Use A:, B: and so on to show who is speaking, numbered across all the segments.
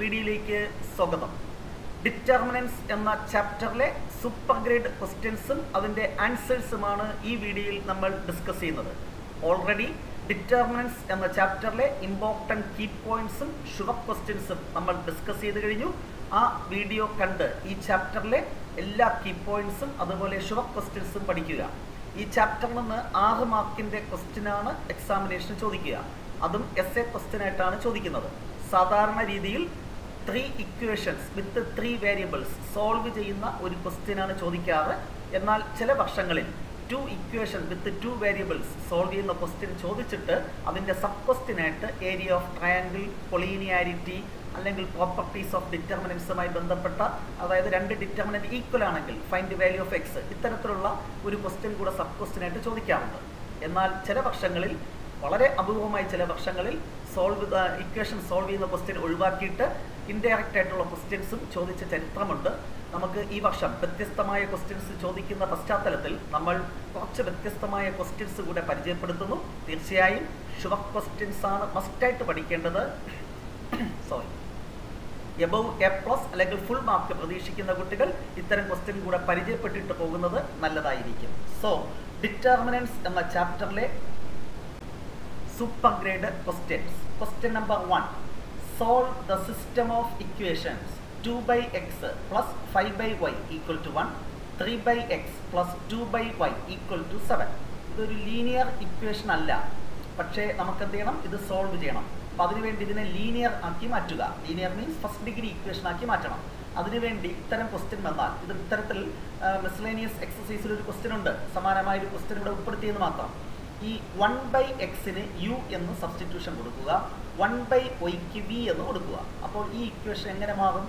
A: വീഡിയോയിലേക്ക് സ്വാഗതം. ഡിറ്റർമിനൻസ് എന്ന ചാപ്റ്ററിലെ സൂപ്പർ ഗ്രേഡ് ക്വസ്റ്റ്യൻസും അതിന്റെ ആൻസേഴ്സുമാണ് ഈ വീഡിയോയിൽ നമ്മൾ ഡിസ്കസ് ചെയ്യുന്നത്. ഓൾറെഡി ഡിറ്റർമിനൻസ് എന്ന ചാപ്റ്ററിലെ ഇമ്പോർട്ടന്റ് കീ പോയിന്റ്സും ഷുഗർ ക്വസ്റ്റ്യൻസും നമ്മൾ ഡിസ്കസ് ചെയ്ത് കഴിഞ്ഞു. ആ വീഡിയോ കണ്ട് ഈ ചാപ്റ്ററിലെ എല്ലാ കീ പോയിന്റ്സും അതുപോലെ ഷുഗർ ക്വസ്റ്റ്യൻസും പഠിക്കുക. ഈ ചാപ്റ്ററിൽ നിന്ന് ആറ് മാർക്കിന്റെ ക്വസ്റ്റ്യനാണ് എക്സാമിനേഷൻ ചോദിക്കുക. അതും എസ് എ ക്വസ്റ്റ്യനായിട്ടാണ് ചോദിക്കുന്നത്. സാധാരണ രീതിയിൽ three equations with three variables solve ചെയ്യുന്ന ഒരു ക്വസ്റ്റ്യനാണ് ചോദിക്കാറ്. എന്നാൽ ചില വർഷങ്ങളിൽ two equation with two variables solve ചെയ്യുന്ന ക്വസ്റ്റ്യൻ ചോദിച്ചിട്ട് അതിന്റെ സബ് ക്വസ്റ്റ്യനായിട്ട് ഏരിയ ഓഫ് ട്രയാങ്കിൾ കൊളീനിയാരിറ്റി അല്ലെങ്കിൽ പ്രോപ്പർട്ടീസ് ഓഫ് ഡിറ്റർമിനൻസുമായി ബന്ധപ്പെട്ട അതായത് രണ്ട് ഡിറ്റർമിനന്റ് ഈക്വൽ ആണെങ്കിൽ ഫൈൻഡ് വാല്യൂ ഓഫ് എക്സ് ഇത്തരത്തിലുള്ള ഒരു ക്വസ്റ്റ്യൻ കൂടെ സബ് ക്വസ്റ്റ്യനായിട്ട് ചോദിക്കാറുണ്ട്. എന്നാൽ ചില വർഷങ്ങളിൽ വളരെ അപൂർവമായി ചില വർഷങ്ങളിൽ സോൾവ് ഇക്വേഷൻ സോൾവ് ചെയ്യുന്ന ക്വസ്റ്റ്യൻ ഒഴിവാക്കിയിട്ട് ഇൻഡയറക്റ്റ് ആയിട്ടുള്ള ക്വസ്റ്റ്യൻസും ചോദിച്ച ചരിത്രമുണ്ട്. നമുക്ക് ഈ വർഷം വ്യത്യസ്തമായ ക്വസ്റ്റ്യൻസ് ചോദിക്കുന്ന പശ്ചാത്തലത്തിൽ നമ്മൾ കുറച്ച് വ്യത്യസ്തമായ ക്വസ്റ്റ്യൻസ് കൂടെ പരിചയപ്പെടുത്തുന്നു. തീർച്ചയായും ഷുവർ ക്വസ്റ്റ്യൻസ് ആണ് മസ്റ്റായിട്ട് പഠിക്കേണ്ടത്. സോറി എബവ് എ പ്ലസ് അല്ലെങ്കിൽ ഫുൾ മാർക്ക് പ്രതീക്ഷിക്കുന്ന കുട്ടികൾ ഇത്തരം ക്വസ്റ്റ്യൻ കൂടെ പരിചയപ്പെട്ടിട്ട് പോകുന്നത് നല്ലതായിരിക്കും. സോ ഡിറ്റർമിനൻസ് എന്ന ചാപ്റ്ററിലെ super grade questions question number one solve the system of equations two by X plus five by Y equal to one three by X plus two by Y equal to seven ഇതൊരു linear equation അല്ല. പക്ഷേ നമുക്ക് എന്ത് ചെയ്യണം? ഇത് solve ചെയ്യണം. അപ്പം അതിനുവേണ്ടി ഇതിനെ ലീനിയർ ആക്കി മാറ്റുക. Linear means first degree equation ആക്കി മാറ്റണം. അതിനുവേണ്ടി ഇത്തരം ക്വസ്റ്റ്യൻ വന്നാൽ ഇത് ഇത്തരത്തിൽ മിസ്ലേനിയസ് എക്സസൈസിൽ ഒരു ക്വസ്റ്റ്യൻ ഉണ്ട്. സമാനമായ ഒരു ക്വസ്റ്റ്യൻ ഇവിടെ ഉൾപ്പെടുത്തിയെന്ന് മാത്രം. ഈ വൺ ബൈ എക്സിന് യു എന്ന് സബ്സ്റ്റിറ്റ്യൂഷൻ കൊടുക്കുക. വൺ ബൈ വൈക്ക് വി എന്ന് കൊടുക്കുക. അപ്പോൾ ഈ ഇക്വേഷൻ എങ്ങനെ മാറും?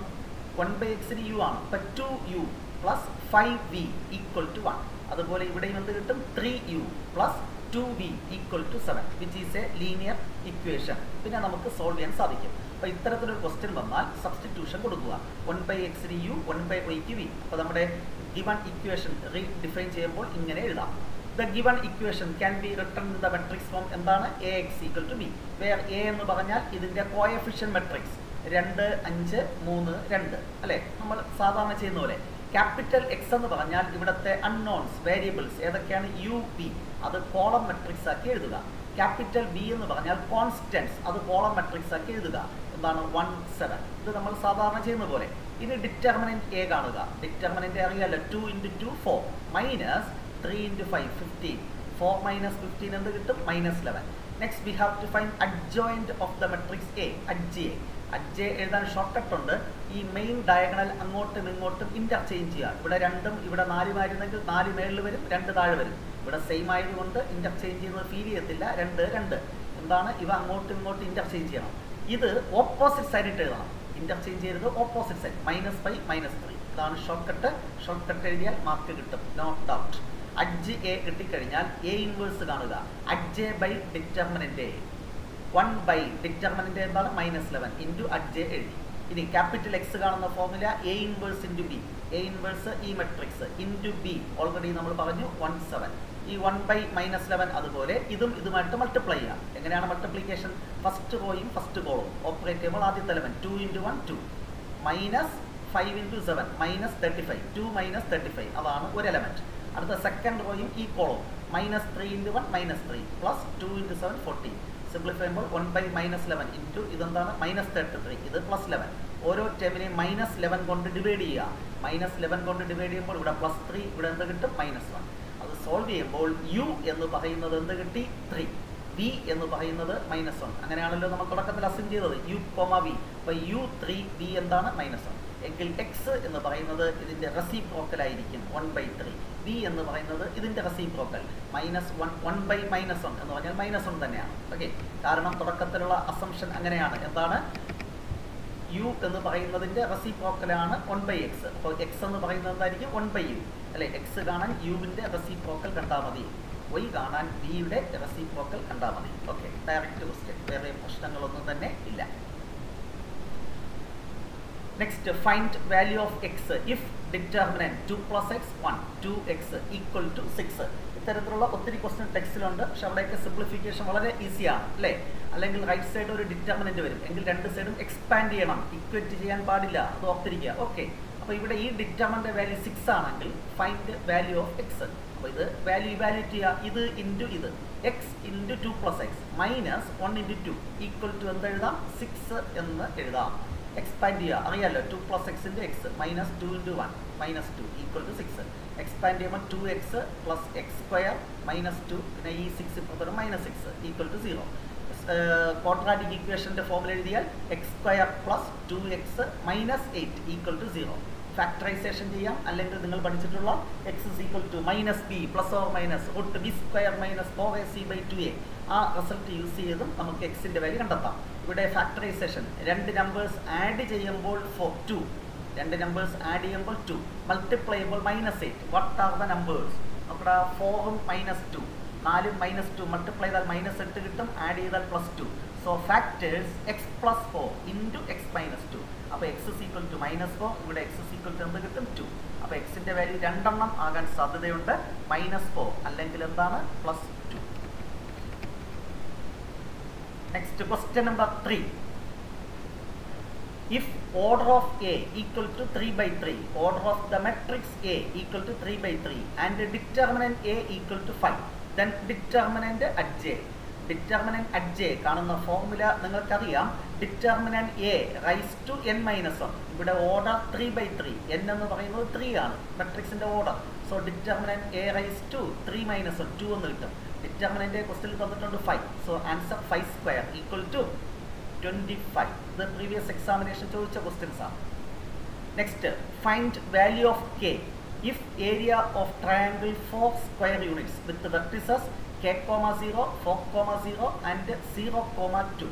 A: വൺ ബൈ എക്സിന് യു ആണ്. അപ്പം two U plus five V equal to one അതുപോലെ ഇവിടെയും എന്ത് കിട്ടും? Three U plus two V equal to seven which is a linear equation പിന്നെ നമുക്ക് സോൾവ് ചെയ്യാൻ സാധിക്കും. അപ്പോൾ ഇത്തരത്തിലൊരു ക്വസ്റ്റ്യൻ വന്നാൽ സബ്സ്റ്റിറ്റ്യൂഷൻ കൊടുക്കുക. വൺ ബൈ എക്സിന് യു വൺ ബൈ വൈക്ക് വി അപ്പോൾ നമ്മുടെ ഗിവൺ ഇക്വേഷൻ റീഡിഫൈൻ ചെയ്യുമ്പോൾ ഇങ്ങനെ എഴുതാം. The given equation can be written in the matrix form എന്താണ്? A X equal to B where A എന്ന് പറഞ്ഞാൽ ഇതിന്റെ കോയഫിഷ്യൻ മെട്രിക്സ് രണ്ട് അഞ്ച് മൂന്ന് രണ്ട്. അല്ലേ? നമ്മൾ സാധാരണ ചെയ്യുന്ന പോലെ. ക്യാപിറ്റൽ എക്സ് എന്ന് പറഞ്ഞാൽ ഇവിടുത്തെ അൺനോൺസ് വേരിയബിൾസ് ഏതൊക്കെയാണ്? യു പി അത് കോളം മെട്രിക്സ് ആക്കി എഴുതുക. ക്യാപിറ്റൽ ബി എന്ന് പറഞ്ഞാൽ കോൺസ്റ്റൻസ് അത് കോളം മെട്രിക്സ് ആക്കി എഴുതുക. എന്താണ്? വൺ സെവൻ ഇത് നമ്മൾ സാധാരണ ചെയ്യുന്ന പോലെ. ഇനി ഡിറ്റർമിനന്റ് എ കാണുക. ഡിറ്റർമിനന്റ് അറിയാലോ? Two into two four minus three into five fifteen four minus fifteen എന്ത് കിട്ടും? Minus eleven next we have to find adjoint of the matrix A adj A adj എഴുതാൻ ഷോർട്ട് കട്ട് ഉണ്ട്. ഈ main diagonal അങ്ങോട്ടും ഇങ്ങോട്ടും interchange ചെയ്യുക. ഇവിടെ രണ്ടും ഇവിടെ നാലുമായിരുന്നെങ്കിൽ നാല് മേളിൽ വരും രണ്ട് താഴെ വരും. ഇവിടെ സെയിം ആയതുകൊണ്ട് ഇന്റർചേഞ്ച് ചെയ്യുന്നത് ഫീൽ ചെയ്യത്തില്ല. രണ്ട് രണ്ട്. എന്താണ്? ഇവ അങ്ങോട്ടും ഇങ്ങോട്ടും ഇന്റർചേഞ്ച് ചെയ്യണം. ഇത് ഓപ്പോസിറ്റ് സൈഡിട്ട് എഴുതണം. ഇന്റർചേഞ്ച് ചെയ്യരുത് opposite side minus five minus three ഇതാണ് ഷോർട്ട് കട്ട് ഷോർട്ട് കട്ട് എഴുതിയാൽ മാർക്ക് കിട്ടും. നോട്ട് ഡൗട്ട് അഡ്ജ് എ കിട്ടിക്കഴിഞ്ഞാൽ എ ഇൻവേഴ്സ് കാണുക. Adj by determinant A one by determinant എന്താണ്? മൈനസ് ലെവൻ ഇന്റു അഡ്ജ് എഴുതി. ഇനി ക്യാപിറ്റൽ എക്സ് കാണുന്ന formula A inverse into B A inverse ഈ matrix into B already നമ്മൾ പറഞ്ഞു വൺ സെവൻ ഈ വൺ ബൈ മൈനസ് ലെവൻ അതുപോലെ ഇതും ഇതുമായിട്ട് മൾട്ടിപ്ലൈ ചെയ്യാം. എങ്ങനെയാണ് മൾട്ടിപ്ലിക്കേഷൻ ഫസ്റ്റ് റോയും ഫസ്റ്റ് കോളും ഓപ്പറേറ്റ് ചെയ്യുമ്പോൾ ആദ്യത്തെ eleven two into one two minus five into seven minus thirty five two minus thirty five അതാണ് ഒരു എലമെന്റ് അടുത്ത സെക്കൻഡ് റോയും ഈ കോളും minus three into one minus three plus two into seven forty simplify ചെയ്യുമ്പോൾ one by minus eleven into ഇതെന്താണ്? Minus thirty three ഇത് plus eleven ഓരോ ടേമിനെയും മൈനസ് ലെവൻ കൊണ്ട് ഡിവൈഡ് ചെയ്യുക. മൈനസ് ലെവൻ കൊണ്ട് ഡിവൈഡ് ചെയ്യുമ്പോൾ ഇവിടെ പ്ലസ് ത്രീ ഇവിടെ എന്ത് കിട്ടും? മൈനസ് വൺ അത് സോൾവ് ചെയ്യുമ്പോൾ യു എന്ന് പറയുന്നത് എന്ത് കിട്ടി? ത്രീ വി എന്ന് പറയുന്നത് മൈനസ് വൺ അങ്ങനെയാണല്ലോ നമ്മൾ തുടക്കത്തിൽ അസിം ചെയ്തത്. യു കോമ വി അപ്പോൾ യു ത്രീ വി എന്താണ്? മൈനസ് വൺ എങ്കിൽ എക്സ് എന്ന് പറയുന്നത് ഇതിന്റെ റെസിപ്രോക്കൽ ആയിരിക്കും. വൺ ബൈ ത്രീ ബി എന്ന് പറയുന്നത് ഇതിന്റെ reciprocal minus one one by minus one എന്ന് പറഞ്ഞാൽ മൈനസ് വൺ തന്നെയാണ്. ഓക്കെ കാരണം തുടക്കത്തിലുള്ള അസംഷൻ അങ്ങനെയാണ്. എന്താണ്? യു എന്ന് പറയുന്നതിന്റെ റെസിപ്രോക്കലാണ് വൺ ബൈ എക്സ് അപ്പോൾ എക്സ് എന്ന് പറയുന്നത് എന്തായിരിക്കും? വൺ ബൈ യു അല്ലെ? എക്സ് കാണാൻ യുവിന്റെ റെസിപ്രോക്കൽ കണ്ടാൽ മതി. വൈ കാണാൻ വിയുടെ റെസിപ്രോക്കൽ കണ്ടാൽ മതി. ഓക്കെ ഡയറക്റ്റ് ക്വസ്റ്റ്യൻ വേറെ പ്രശ്നങ്ങളൊന്നും തന്നെ ഇല്ല. Find value of X if determinant two plus X one two X equal to six ഇത്തരത്തിലുള്ള ഒത്തിരി ക്വസ്റ്റ്യൻ ടെക്സ്റ്റിലുണ്ട് പക്ഷെ അവിടെയൊക്കെ സിംപ്ലിഫിക്കേഷൻ വളരെ ഈസിയാണ് അല്ലേ? അല്ലെങ്കിൽ റൈറ്റ് സൈഡ് ഒരു ഡിറ്റർമിനന്റ് വരും. എങ്കിൽ രണ്ട് സൈഡും എക്സ്പാൻഡ് ചെയ്യണം. ഇക്വേറ്റ് ചെയ്യാൻ പാടില്ല. അത് ഓർത്തിരിക്കുക. ഓക്കെ അപ്പോൾ ഇവിടെ ഈ ഡിറ്റർമിന്റെ വാല്യൂ സിക്സ് ആണെങ്കിൽ ഫൈൻഡ് വാല്യൂ ഓഫ് എക്സ് അപ്പോൾ ഇത് വാല്യൂ ഇവാലുവേറ്റ് ചെയ്യുക. ഇത് ഇന്റു ഇത്. X into two plus X minus one into two equal to എന്ത് എഴുതാം സിക്സ് എന്ന് എഴുതാം. എക്സ്പാൻഡ് ചെയ്യുക അറിയാമല്ലോ ടു പ്ലസ് എക്സിന്റെ X minus two into one minus two equal to six expand ചെയ്യുമ്പോൾ two X plus X square minus two പിന്നെ ഈ six ഇപ്പുറത്തോടെ minus six equal to zero quadratic ഇക്വേഷന്റെ ഫോമിൽ എഴുതിയാൽ X square plus two X minus eight equal to zero factorization ചെയ്യാം. അല്ലെങ്കിൽ നിങ്ങൾ പഠിച്ചിട്ടുള്ള X equal to minus B plus or minus root B square minus four A C by two A ആ result use ചെയ്തും നമുക്ക് എക്സിന്റെ value കണ്ടെത്താം. ഇവിടെ ഫാക്ടറൈസേഷൻ രണ്ട് നമ്പേഴ്സ് ആഡ് ചെയ്യുമ്പോൾ ഫോർ ടു രണ്ട് നമ്പേഴ്സ് ആഡ് ചെയ്യുമ്പോൾ ടു മൾട്ടിപ്ലൈ ചെയ്യുമ്പോൾ minus eight what are the numbers നമ്മുടെ ഫോറും മൈനസ് ടു നാലും മൈനസ് ടു മൾട്ടിപ്ലൈ ചെയ്താൽ മൈനസ് എട്ട് കിട്ടും. ആഡ് ചെയ്താൽ plus two so factors x plus four into x minus two അപ്പോൾ x is equal to minus four ഇവിടെ എക്സ് ഇസ് ഈക്വൽ ടു എന്ത് കിട്ടും? ടു അപ്പോൾ എക്സിന്റെ വാല്യൂ രണ്ടെണ്ണം ആകാൻ സാധ്യതയുണ്ട്. മൈനസ് ഫോർ അല്ലെങ്കിൽ എന്താണ്? Plus two next question number three if order of A equal to three by three order of the matrix A equal to three by three and determinant A equal to five then determinant adj determinant adj കാണുന്ന formula നിങ്ങൾക്കറിയാം. Determinant A raise to n minus one ഇവിടെ order three by three n എന്ന് പറയുന്നത് three ആണ്. മെട്രിക്സിന്റെ order so determinant A raise to three minus one two എന്ന് കിട്ടും. Determinant ക്വസ്റ്റിൽ തന്നിട്ടുണ്ട് five so answer five square equal to twenty five ഇത് പ്രീവിയസ് എക്സാമിനേഷൻ ചോദിച്ച ക്വസ്റ്റ്യൻസ് ആണ് next find value of k if area of triangle four square units with vertices k comma zero four comma zero and zero comma two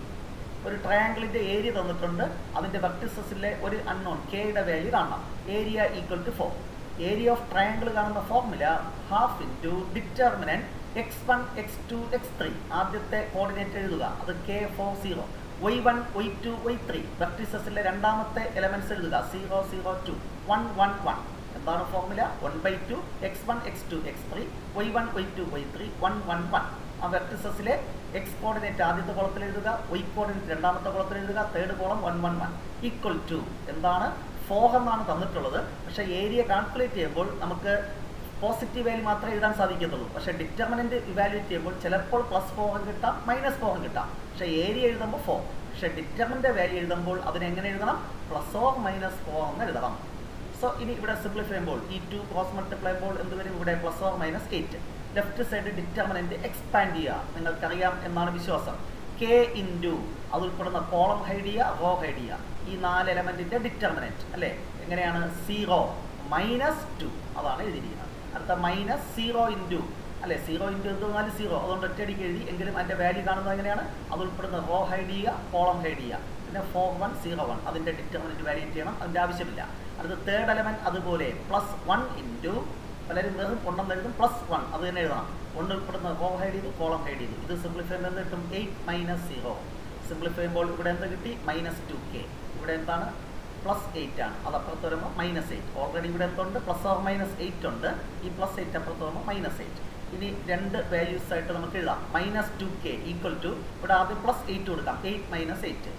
A: ഒരു ട്രയാങ്കിളിന്റെ area തന്നിട്ടുണ്ട്. അതിന്റെ വെർട്ടിസസിലെ ഒരു unknown കെയുടെ value കാണണം area equal to four area of triangle കാണുന്ന formula half into determinant x one x two x three ആദ്യത്തെ coordinate എഴുതുക. അത് k four zero y one y two y three വെർട്ടിസസിലെ രണ്ടാമത്തെ എലമെന്റ്സ് എഴുതുക. Zero zero two one one one എന്താണ് formula one by two x one x two x three y one y two y three one one one ആ വെർട്ടിസസിലെ X coordinate ആദ്യത്തെ കുളത്തിൽ എഴുതുക. Y coordinate രണ്ടാമത്തെ കുളത്തിൽ എഴുതുക. Third column one one one equal to എന്താണ്? ഫോർ എന്നാണ് തന്നിട്ടുള്ളത്. പക്ഷേ ഏരിയ കാൽക്കുലേറ്റ് ചെയ്യുമ്പോൾ നമുക്ക് പോസിറ്റീവ് വാല്യൂ മാത്രമേ എഴുതാൻ സാധിക്കത്തുള്ളൂ. പക്ഷേ ഡിറ്റർമിനന്റ് ഇവാലുവേറ്റ് ചെയ്യുമ്പോൾ ചിലപ്പോൾ പ്ലസ് ഫോറും കിട്ടാം മൈനസ് ഫോറും കിട്ടാം. പക്ഷേ ഏരിയ എഴുതുമ്പോൾ ഫോർ പക്ഷേ ഡിറ്റർമിന്റെ വാല്യൂ എഴുതുമ്പോൾ അതിനെങ്ങനെ എഴുതണം? പ്ലസ് ഓർ മൈനസ് ഫോർ എന്ന് എഴുതണം. സോ ഇനി ഇവിടെ സിംപ്ലിഫൈ ചെയ്യുമ്പോൾ ഈ ടു ക്രോസ് മൾട്ടിപ്ലൈ ചെയ്യുമ്പോൾ എന്ത് വരും? ഇവിടെ plus or minus eight left side determinant expand ചെയ്യുക. നിങ്ങൾക്കറിയാം എന്നാണ് വിശ്വാസം. കെ ഇന്റു അത് ഉൾപ്പെടുന്ന കോളം ഹൈഡ് ചെയ്യുക റോ ഹൈഡ് ചെയ്യുക. ഈ നാല് എലമെന്റിന്റെ ഡിറ്റർമിനന്റ് അല്ലേ? എങ്ങനെയാണ്? സീറോ മൈനസ് ടു അതാണ് എഴുതിയിരിക്കുന്നത്. അടുത്ത മൈനസ് സീറോ ഇന്റു അല്ലെ? സീറോ ഇന്റു എന്ത് വന്നാലും സീറോ അതുകൊണ്ട് ഒറ്റയടിക്ക് എഴുതി എങ്കിലും അതിന്റെ വാല്യൂ കാണുന്നത് എങ്ങനെയാണ്? അത് ഉൾപ്പെടുന്ന റോ ഹൈഡ് ചെയ്യുക കോളം ഹൈഡ് ചെയ്യുക. പിന്നെ ഫോർ വൺ സീറോ വൺ അതിന്റെ ഡിറ്റർമിനന്റ് വാല്യൂ ചെയ്യണം? അതിന്റെ ആവശ്യമില്ല. അടുത്ത തേർഡ് എലമെന്റ് അതുപോലെ പ്ലസ് വൺ ഇന്റു പലരും വെറും ഉണ്ടെന്ന് എഴുതും പ്ലസ് വൺ അത് തന്നെ എഴുതണം. ഒന്ന് ഉൾപ്പെടുന്ന റോ ഹൈഡ് ചെയ്തു കോളം ഹൈഡ് ചെയ്തു. ഇത് സിംപ്ലിഫൈ എന്ത് കിട്ടും? എയ്റ്റ് മൈനസ് സീറോ സിംപ്ലിഫൈ ചെയ്യുമ്പോൾ ഇവിടെ എന്ത് കിട്ടി? മൈനസ് ടു കെ ഇവിടെ എന്താണ്? പ്ലസ് എയ്റ്റ് ആണ്. അത് അപ്പുറത്ത് വരുമ്പോൾ മൈനസ് എയ്റ്റ് ഓൾറെഡി ഇവിടെ എന്തുണ്ട്? പ്ലസ് ഓർ മൈനസ് എയ്റ്റ് ഉണ്ട്. ഈ പ്ലസ് എയ്റ്റ് അപ്പുറത്ത് വരുമ്പോൾ മൈനസ് എയ്റ്റ് ഇനി രണ്ട് വാല്യൂസ് ആയിട്ട് നമുക്ക് എഴുതാം. Minus two k equal to ഇവിടെ ആദ്യം പ്ലസ് എയ്റ്റ് കൊടുക്കാം. എയ്റ്റ് മൈനസ് എയ്റ്റ്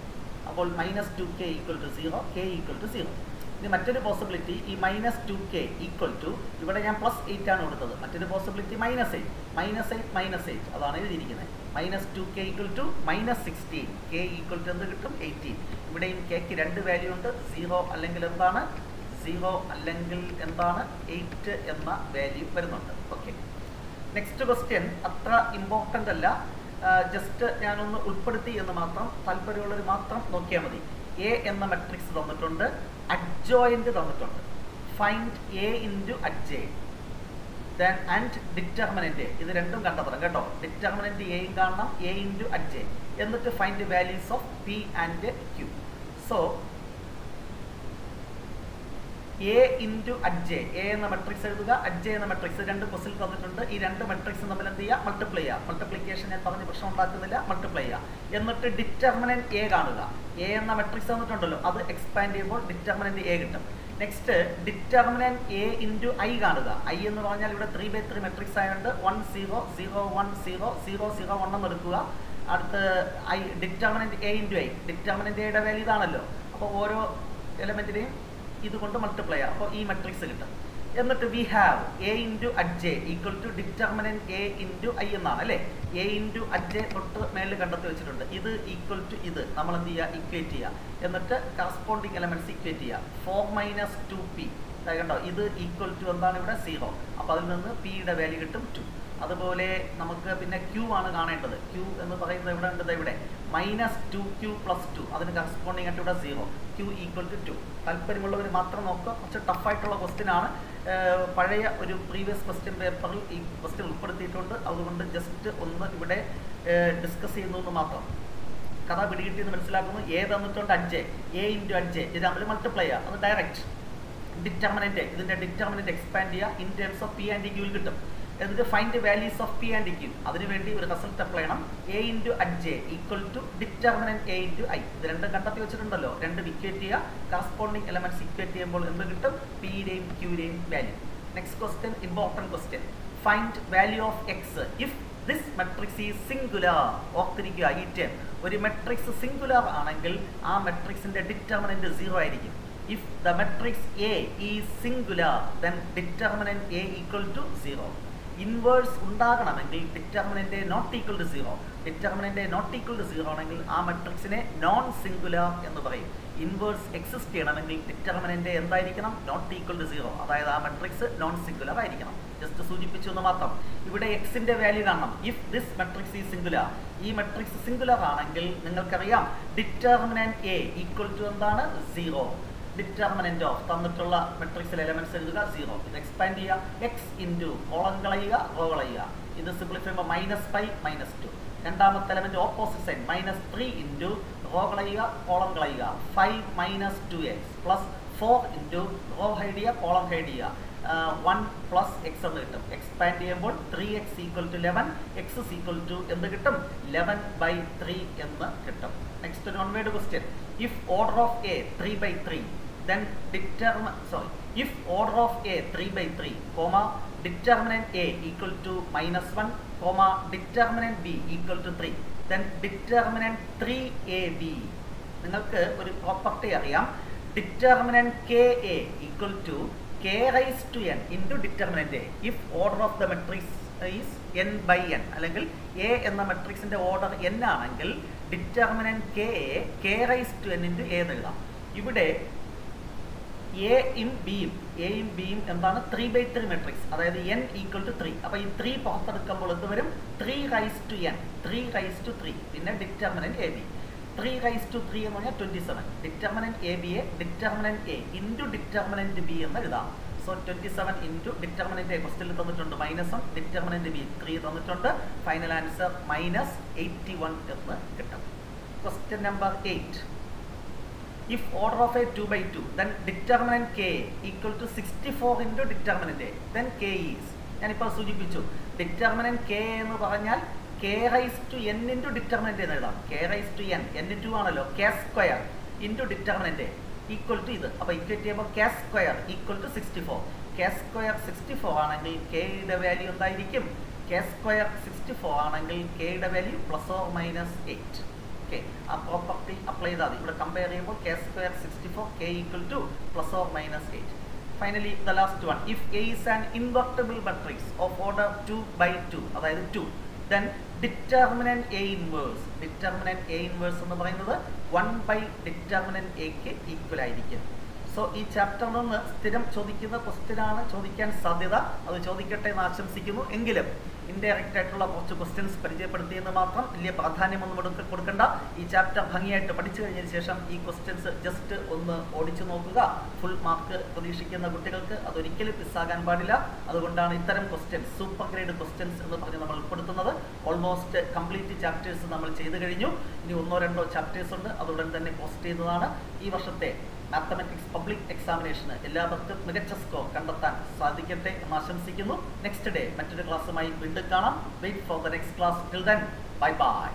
A: അപ്പോൾ minus two k equal to zero k equal to zero ഇനി മറ്റൊരു പോസിബിലിറ്റി ഈ minus two k equal to ഇവിടെ ഞാൻ പ്ലസ് എയ്റ്റ് ആണ് കൊടുത്തത്. മറ്റൊരു possibility minus eight minus eight minus eight അതാണ് എഴുതിയിരിക്കുന്നത്. Minus two k equal to minus sixteen k equal to എന്ത് കിട്ടും? എയ്റ്റീൻ ഇവിടെയും കെക്ക് രണ്ട് വാല്യൂ ഉണ്ട്. സീറോ അല്ലെങ്കിൽ എന്താണ്? സീറോ അല്ലെങ്കിൽ എന്താണ്? എയ്റ്റ് എന്ന വാല്യൂ വരുന്നുണ്ട്. ഓക്കെ നെക്സ്റ്റ് ക്വസ്റ്റ്യൻ അത്ര ഇമ്പോർട്ടന്റ് അല്ല. ജസ്റ്റ് ഞാനൊന്ന് ഉൾപ്പെടുത്തി എന്ന് മാത്രം താല്പര്യമുള്ളവർ മാത്രം നോക്കിയാൽ മതി. എ എന്ന മെട്രിക്സ് തന്നിട്ടുണ്ട്. അഡ്ജോയിന്റ് തന്നിട്ടുണ്ട്. Find A into adj then and determinant ഇത് രണ്ടും കണ്ടെത്തണം കേട്ടോ. ഡിറ്റർമിനന്റ് എയും കാണണം എ ഇന്റു അഡ്ജെ എന്നിട്ട് find values of p and q so A into adj A എന്ന മെട്രിക്സ് എഴുതുക അഡ്ജെ എന്ന മെട്രിക്സ് രണ്ട് ക്വസ്റ്റിൽ തന്നിട്ടുണ്ട്. ഈ രണ്ട് മെട്രിക്സ് തമ്മിൽ എന്ത് ചെയ്യുക? മൾട്ടിപ്ലൈ ചെയ്യുക. മൾട്ടിപ്ലിക്കേഷൻ ഞാൻ പറഞ്ഞ് പ്രശ്നം ഉണ്ടാക്കുന്നില്ല. മൾട്ടിപ്ലൈ ചെയ്യുക. എന്നിട്ട് ഡിറ്റർമിനന്റ് എ കാണുക. എ എന്ന മെട്രിക്സ് തന്നിട്ടുണ്ടല്ലോ. അത് എക്സ്പാൻഡ് ചെയ്യുമ്പോൾ ഡിറ്റർമിനന്റ് എ കിട്ടും. Next determinant A into I കാണുക. ഐ എന്ന് പറഞ്ഞാൽ ഇവിടെ ത്രീ ബൈ ത്രീ മെട്രിക്സ് ആയതുകൊണ്ട് one zero zero one zero zero zero one എന്ന് എടുക്കുക. അടുത്ത് I determinant A into I determinant എയുടെ വാല്യൂ ഇതാണല്ലോ. അപ്പോൾ ഓരോ എലമെന്റിനെയും ഇതുകൊണ്ട് മൾട്ടിപ്ലൈ ചെയ്യാം. അപ്പോൾ ഈ മെട്രിക്സ് കിട്ടും. എന്നിട്ട് we have A into adj equal to determinant A into I എന്നാണ് അല്ലേ? എ ഇന്റു അഡ്ജെ തൊട്ട് മേളിൽ കണ്ടെത്തി വെച്ചിട്ടുണ്ട്. ഇത് ഈക്വൽ ടു ഇത്. നമ്മൾ എന്ത് ചെയ്യുക? ഇക്വേറ്റ് ചെയ്യുക. എന്നിട്ട് കറസ്പോണ്ടിങ് എലമെന്റ്സ് ഇക്വേറ്റ് ചെയ്യുക. ഫോർ മൈനസ് ടു പി കണ്ടോ? ഇത് ഈക്വൽ ടു എന്താണ് ഇവിടെ? സീറോ അപ്പോൾ അതിൽ നിന്ന് പിയുടെ വാല്യൂ കിട്ടും ടു അതുപോലെ നമുക്ക് പിന്നെ ക്യൂ ആണ് കാണേണ്ടത്. ക്യൂ എന്ന് പറയുന്നത് ഇവിടെ ഉണ്ട് ഇവിടെ. Minus two q plus two അതിന് കറസ്പോണ്ടിങ് ആയിട്ട് ഇവിടെ zero q equal to two താല്പര്യമുള്ളവർ മാത്രം നോക്കുക. കുറച്ച് ടഫായിട്ടുള്ള ക്വസ്റ്റ്യൻ ആണ്. പഴയ ഒരു പ്രീവിയസ് ക്വസ്റ്റ്യൻ പേപ്പറിൽ ഈ ക്വസ്റ്റ്യൻ ഉൾപ്പെടുത്തിയിട്ടുണ്ട്. അതുകൊണ്ട് ജസ്റ്റ് ഒന്ന് ഇവിടെ ഡിസ്കസ് ചെയ്യുന്നു എന്ന് മാത്രം. കഥ പിടികിട്ടിയെന്ന് മനസ്സിലാക്കുന്നു. എ തന്നിട്ടുണ്ട് അഞ്ച്. എ ഇന്റു അഞ്ച്. ഇത് തമ്മിൽ മൾട്ടിപ്ലൈ ചെയ്യുക. അത് ഡയറക്റ്റ് ഡിറ്റർമിനന്റ് ഇതിന്റെ ഡിറ്റർമിനന്റ് എക്സ്പാൻഡ് ചെയ്യുക. In terms of p and ക്യൂവിൽ കിട്ടും. എന്നിട്ട് find values of p and q അതിനുവേണ്ടി ഒരു റിസൾട്ട് അപ്ലൈ ചെയ്യണം. A into adj equal to determinant A into I ഇത് രണ്ടും കണ്ടെത്തി വെച്ചിട്ടുണ്ടല്ലോ. രണ്ട് ഇക്വേറ്റ് ചെയ്യുക. കറസ്പോണ്ടിങ് എലമെന്റ്സ് ഇക്വേറ്റ് ചെയ്യുമ്പോൾ എന്ത് കിട്ടും? പിയുടെയും ക്യൂടെയും value next question important question find value of x if this matrix is singular ഓർത്തിരിക്കുക ഈ ടേം ഒരു മെട്രിക്സ് സിംഗുലർ ആണെങ്കിൽ ആ മെട്രിക്സിന്റെ ഡിറ്റർമിനന്റ് സീറോ ആയിരിക്കും. If the matrix A is singular then determinant A equal to zero inverse ഉണ്ടാകണമെങ്കിൽ determinant not equal to zero determinant not equal to zero ആണെങ്കിൽ ആ മെട്രിക്സിനെ നോൺ സിംഗുലർ എന്ന് പറയും. ഇൻവേഴ്സ് എക്സിസ്റ്റ് ചെയ്യണമെങ്കിൽ ഡിറ്റർമിനന്റ് എന്തായിരിക്കണം? നോട്ട് ഈക്വൽ ടു സീറോ അതായത് ആ മെട്രിക്സ് നോൺ സിംഗുലർ ആയിരിക്കണം. ജസ്റ്റ് സൂചിപ്പിച്ചു എന്ന് മാത്രം. ഇവിടെ എക്സിന്റെ വാല്യൂ കാണണം. If this matrix is singular ഈ മെട്രിക്സ് സിംഗുലാർ ആണെങ്കിൽ നിങ്ങൾക്കറിയാം. ഡിറ്റർമിനന്റ് എ ഈക്വൽ ടു എന്താണ്? സീറോ ഡിറ്റർമിനന്റ് ഓഫ് തന്നിട്ടുള്ള മെട്രിക്സിൽ എലമെന്റ്സ് എഴുതുക സീറോ ഇത് എക്സ്പാൻഡ് ചെയ്യുക എക്സ് ഇന്റു കോളം കളയുക റോ കളയുക. ഇത് സിംപ്ലിഫൈ ചെയ്യുമ്പോൾ മൈനസ് ഫൈവ് മൈനസ് ടു രണ്ടാമത്തെ element opposite sign minus three into row കളയുക കോളം കളയുക. Five minus two x plus four into row hide ചെയ്യുക കോളം ഹൈഡ് ചെയ്യുക. വൺ പ്ലസ് എക്സ് എന്ന് കിട്ടും. എക്സ്പാൻഡ് ചെയ്യുമ്പോൾ three x equal to eleven x equal to എന്ത് കിട്ടും? Eleven by three എന്ന് കിട്ടും. Next one word question if order of A three by three then determine sorry if order of a 3 by 3 comma determinant a equal to minus 1 comma determinant b equal to 3 then determinant 3ab നിങ്ങൾക്ക് ഒരു property അറിയാം. Determinant k A equal to k raise to n into determinant A if order of the matrix is n by n അല്ലെങ്കിൽ A എന്ന മെട്രിക്സിന്റെ order N ആണെങ്കിൽ determinant k A k raise to n into A എന്ന് എഴുതാം. ഇവിടെ എയും ബിയും എയും ബിയും എന്താണ്? ത്രീ ബൈ ത്രീ മെട്രിക്സ് അതായത് എൻ ഈക്വൽ ടു ത്രീ അപ്പോൾ ഈ ത്രീ പുറത്തെടുക്കുമ്പോൾ എന്ത് വരും? Three raise to n three raise to three പിന്നെ determinant A B three raise to three എന്ന് പറഞ്ഞാൽ twenty seven determinant A B A determinant A into determinant B എന്ന് എഴുതാം. So twenty seven into determinant A ക്വസ്റ്റിൽ തന്നിട്ടുണ്ട് minus determinant B three തന്നിട്ടുണ്ട്. Final answer minus eighty one എന്ന് കിട്ടും. Question number eight if order of a 2 by 2 then determinant k equal to 64 into determinant a then k is. ഞാനിപ്പോൾ സൂചിപ്പിച്ചു determinant k എന്ന് പറഞ്ഞാൽ k raise to n into determinant എന്ന് എഴുതാം k raise to n n two ആണല്ലോ k square into determinant equal to ഇത്. അപ്പോൾ equate ചെയ്യുമ്പോൾ k square equal to sixty four k square sixty four ആണെങ്കിൽ കെയുടെ വാല്യൂ എന്തായിരിക്കും? കെ സ്ക്വയർ സിക്സ്റ്റി ഫോർ ആണെങ്കിൽ കെയുടെ value plus or minus eight okay ആ പ്രോപ്പർട്ടി അപ്ലൈ ചെയ്താൽ ഇവിടെ കമ്പയർ ചെയ്യുമ്പോൾ k square sixty four k equal to plus or minus eight finally the last one if A is an invertible matrix of order two by two അതായത് two then determinant A inverse determinant A inverse എന്ന് പറയുന്നത് one by determinant എക്ക് equal ആയിരിക്കും. So ഈ ചാപ്റ്ററിൽ നിന്ന് സ്ഥിരം ചോദിക്കുന്ന ക്വസ്റ്റ്യൻ ആണ് ചോദിക്കാൻ സാധ്യത. അത് ചോദിക്കട്ടെ എന്ന് ആശംസിക്കുന്നു. എങ്കിലും ഇൻഡയറക്റ്റ് ആയിട്ടുള്ള കുറച്ച് ക്വസ്റ്റ്യൻസ് പരിചയപ്പെടുത്തിയെന്ന് മാത്രം വലിയ പ്രാധാന്യമൊന്നും എടുത്ത് കൊടുക്കണ്ട. ഈ ചാപ്റ്റർ ഭംഗിയായിട്ട് പഠിച്ചു കഴിഞ്ഞതിന് ശേഷം ഈ ക്വസ്റ്റ്യൻസ് ജസ്റ്റ് ഒന്ന് ഓടിച്ചു നോക്കുക. ഫുൾ മാർക്ക് പ്രതീക്ഷിക്കുന്ന കുട്ടികൾക്ക് അതൊരിക്കലും മിസ്സാകാൻ പാടില്ല. അതുകൊണ്ടാണ് ഇത്തരം ക്വസ്റ്റ്യൻസ് സൂപ്പർ ഗ്രേഡ് ക്വസ്റ്റ്യൻസ് എന്ന് പറഞ്ഞ് നമ്മൾ ഉൾപ്പെടുത്തുന്നത്. ഓൾമോസ്റ്റ് കംപ്ലീറ്റ് ചാപ്റ്റേഴ്സ് നമ്മൾ ചെയ്തു കഴിഞ്ഞു. ഇനി ഒന്നോ രണ്ടോ ചാപ്റ്റേഴ്സ് ഉണ്ട്. അതുടൻ തന്നെ പോസ്റ്റ് ചെയ്യുന്നതാണ് ഈ വർഷത്തെ മാത്തമെറ്റിക്സ് പബ്ലിക് എക്സാമിനേഷന് എല്ലാവർക്കും മികച്ച സ്കോർ കണ്ടെത്താൻ സാധിക്കട്ടെ എന്ന് ആശംസിക്കുന്നു. നെക്സ്റ്റ് ഡേ മറ്റൊരു ക്ലാസ്സുമായി വീണ്ടും കാണാം. Wait for the next class till then bye bye